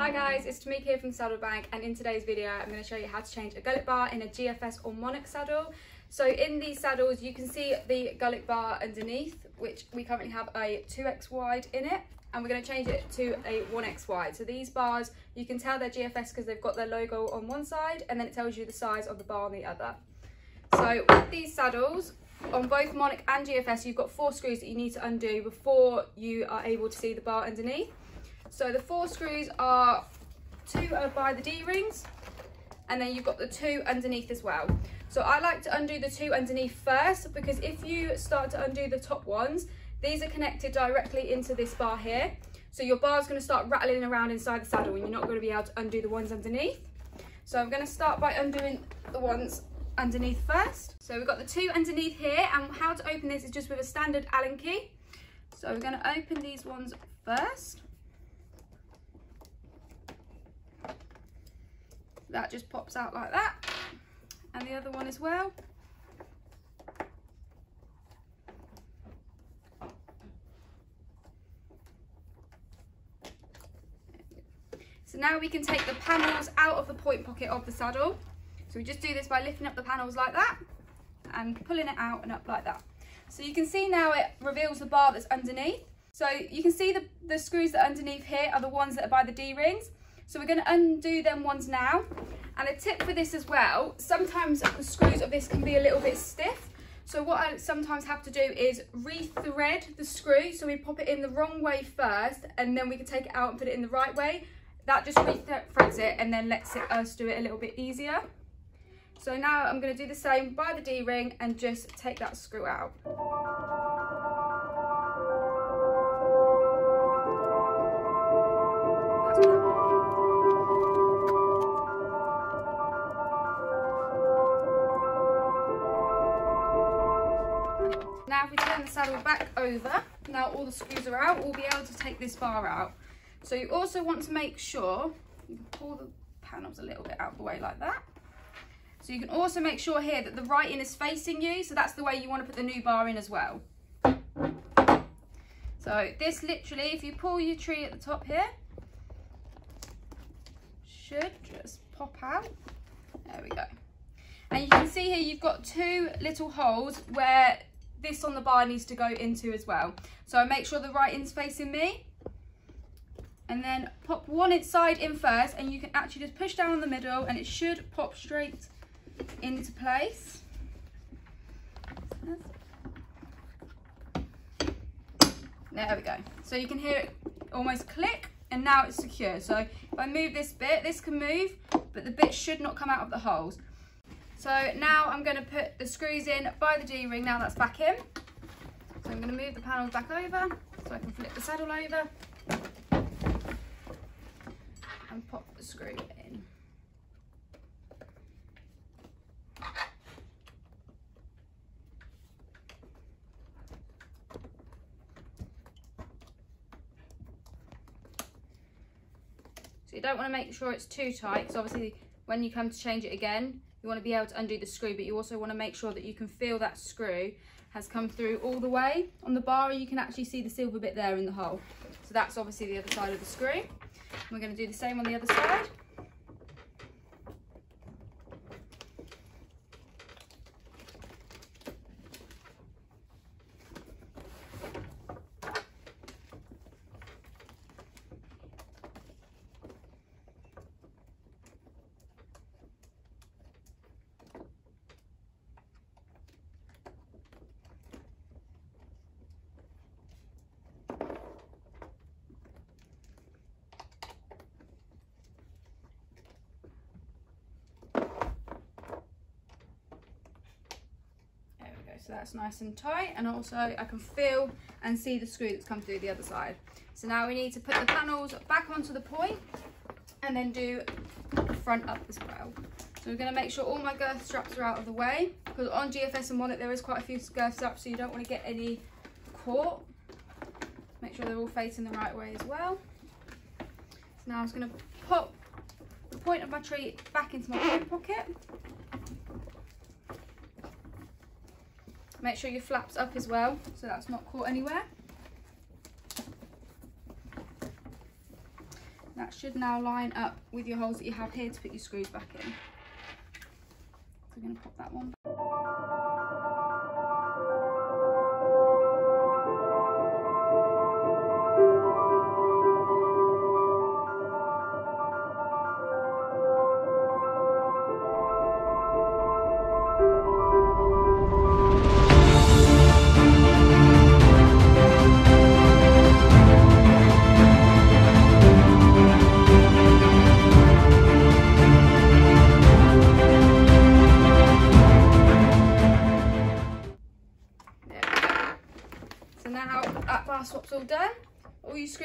Hi guys, it's Temeka here from Saddle Bank and in today's video I'm going to show you how to change a gullet bar in a GFS or Monarch saddle. So in these saddles you can see the gullet bar underneath which we currently have a 2x wide in it and we're going to change it to a 1x wide. So these bars you can tell they're GFS because they've got their logo on one side and then it tells you the size of the bar on the other. So with these saddles on both Monarch and GFS you've got four screws that you need to undo before you are able to see the bar underneath. So the four screws are two are by the D-rings and then you've got the two underneath as well. So I like to undo the two underneath first because if you start to undo the top ones, these are connected directly into this bar here. So your bar is going to start rattling around inside the saddle and you're not going to be able to undo the ones underneath. So I'm going to start by undoing the ones underneath first. So we've got the two underneath here and how to open this is just with a standard Allen key. So we're going to open these ones first. That just pops out like that and the other one as well So now we can take the panels out of the point pocket of the saddle. So we just do this by lifting up the panels like that and pulling it out and up like that. So you can see now it reveals the bar that's underneath. So you can see the, the screws that are underneath here are the ones that are by the D-rings. So we're going to undo them ones now. And a tip for this as well, sometimes the screws of this can be a little bit stiff. So what I sometimes have to do is rethread the screw. So we pop it in the wrong way first and then we can take it out and put it in the right way. That just rethreads it and then lets it, us do it a little bit easier. So now I'm going to do the same by the D-ring and just take that screw out. The saddle back over, now all the screws are out, we'll be able to take this bar out. So you also want to make sure, you can pull the panels a little bit out of the way like that. So you can also make sure here that the writing is facing you, so that's the way you want to put the new bar in as well. So this literally, if you pull your tree at the top here, should just pop out. There we go. And you can see here you've got two little holes where this on the bar needs to go into as well. So I make sure the writing's facing me. And then pop one inside in first and you can actually just push down the middle and it should pop straight into place. There we go. So you can hear it almost click and now it's secure. So if I move this bit, this can move, but the bit should not come out of the holes. So now I'm going to put the screws in by the D-ring now that's back in. So I'm going to move the panels back over so I can flip the saddle over and pop the screw in. So you don't want to make sure it's too tight because obviously when you come to change it again you want to be able to undo the screw, but you also want to make sure that you can feel that screw has come through all the way. On the bar, you can actually see the silver bit there in the hole. So that's obviously the other side of the screw. And we're going to do the same on the other side. So that's nice and tight and also I can feel and see the screw that's come through the other side. So now we need to put the panels back onto the point and then do the front up as well. So we're going to make sure all my girth straps are out of the way because on GFS and Monarch there is quite a few girth straps so you don't want to get any caught. Make sure they're all facing the right way as well. So now I'm just going to pop the point of my tree back into my pocket Make sure your flap's up as well, so that's not caught anywhere. that should now line up with your holes that you have here to put your screws back in. So I'm going to pop that one now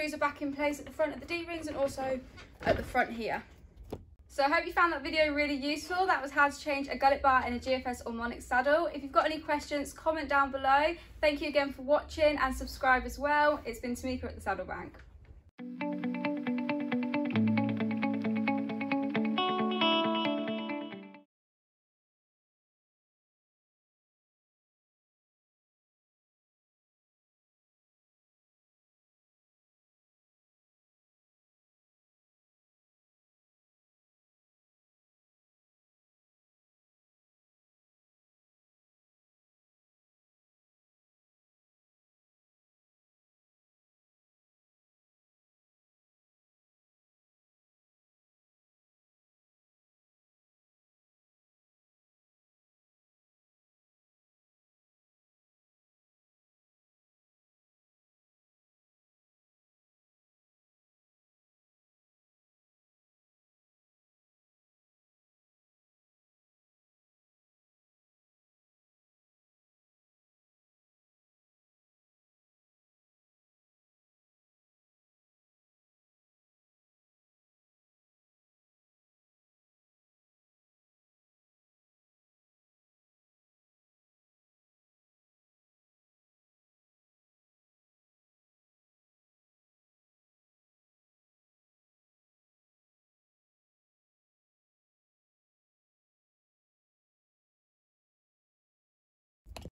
screws are back in place at the front of the D-rings and also at the front here. So I hope you found that video really useful. That was how to change a gullet bar in a GFS or Monarch saddle. If you've got any questions, comment down below. Thank you again for watching and subscribe as well. It's been Temeka at the Saddle Bank.